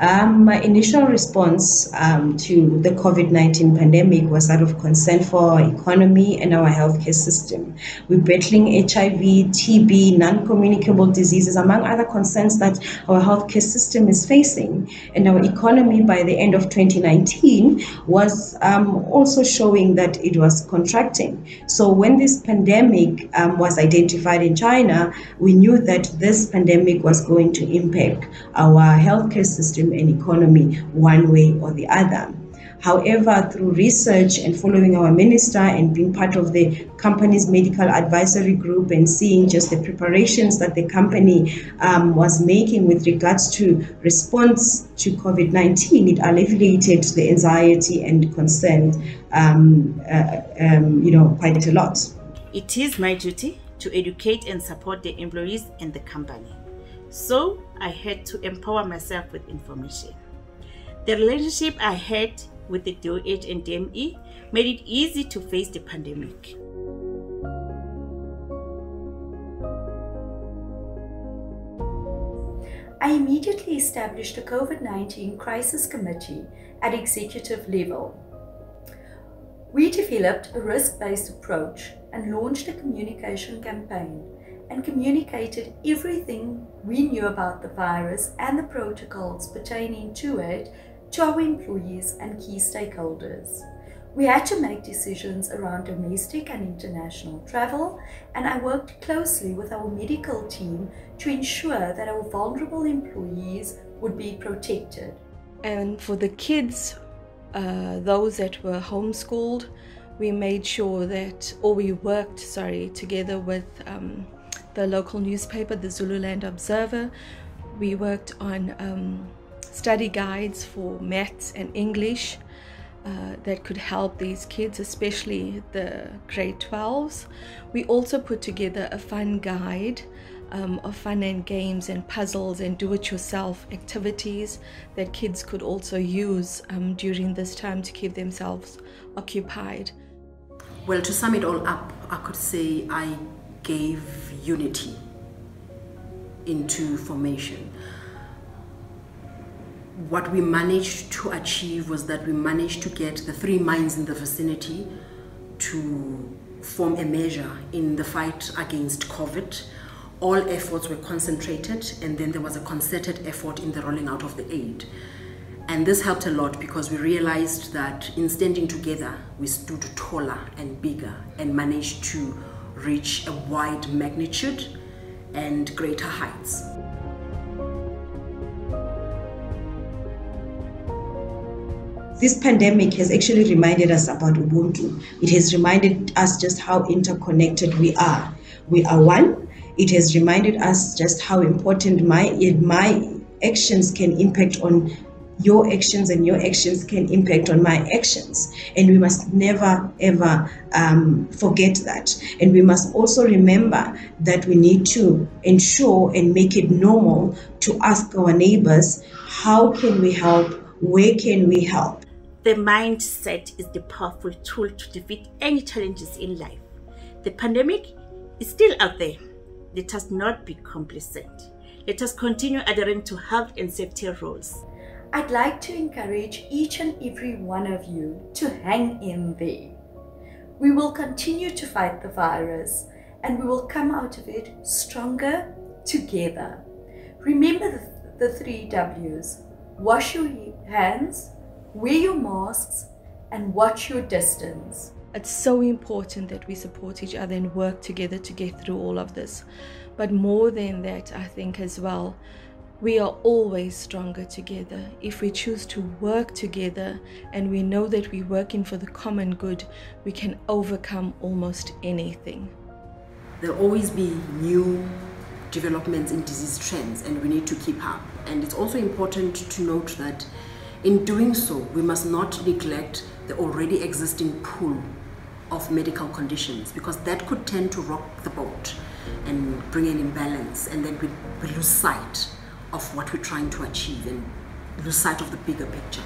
Um, my initial response um, to the COVID 19 pandemic was out of concern for our economy and our healthcare system. We're battling HIV, TB, non communicable diseases, among other concerns that our healthcare system is facing. And our economy by the end of 2019 was um, also showing that it was contracting. So when this pandemic um, was identified in China, we knew that this pandemic was going to impact our healthcare system and economy one way or the other. However, through research and following our minister and being part of the company's medical advisory group and seeing just the preparations that the company um, was making with regards to response to COVID 19, it alleviated the anxiety and concern, um, uh, um, you know, quite a lot. It is my duty to educate and support the employees and the company. So I had to empower myself with information. The relationship I had with the DOH and DME made it easy to face the pandemic. I immediately established a COVID 19 crisis committee at executive level. We developed a risk based approach and launched a communication campaign and communicated everything we knew about the virus and the protocols pertaining to it to our employees and key stakeholders. We had to make decisions around domestic and international travel, and I worked closely with our medical team to ensure that our vulnerable employees would be protected. And for the kids, uh, those that were homeschooled, we made sure that, or we worked, sorry, together with um, the local newspaper, the Zululand Observer. We worked on um, study guides for maths and English uh, that could help these kids, especially the grade 12s. We also put together a fun guide um, of fun and games and puzzles and do it yourself activities that kids could also use um, during this time to keep themselves occupied. Well, to sum it all up, I could say I gave unity into formation. What we managed to achieve was that we managed to get the three mines in the vicinity to form a measure in the fight against COVID. All efforts were concentrated, and then there was a concerted effort in the rolling out of the aid. And this helped a lot because we realized that in standing together, we stood taller and bigger and managed to reach a wide magnitude and greater heights. This pandemic has actually reminded us about Ubuntu. It has reminded us just how interconnected we are. We are one. It has reminded us just how important my my actions can impact on your actions and your actions can impact on my actions. And we must never, ever um, forget that. And we must also remember that we need to ensure and make it normal to ask our neighbors, how can we help? Where can we help? The mindset is the powerful tool to defeat any challenges in life. The pandemic is still out there. Let us not be complacent. Let us continue adhering to health and safety rules. I'd like to encourage each and every one of you to hang in there. We will continue to fight the virus and we will come out of it stronger together. Remember the, three W's wash your hands, wear your masks, and watch your distance. It's so important that we support each other and work together to get through all of this. But more than that, I think as well, we are always stronger together if we choose to work together and we know that we're working for the common good, we can overcome almost anything. There'll always be new developments in disease trends and we need to keep up. And it's also important to note that in doing so, we must not neglect the already existing pool of medical conditions because that could tend to rock the boat and bring an imbalance and then we, lose sight of what we're trying to achieve and lose sight of the bigger picture.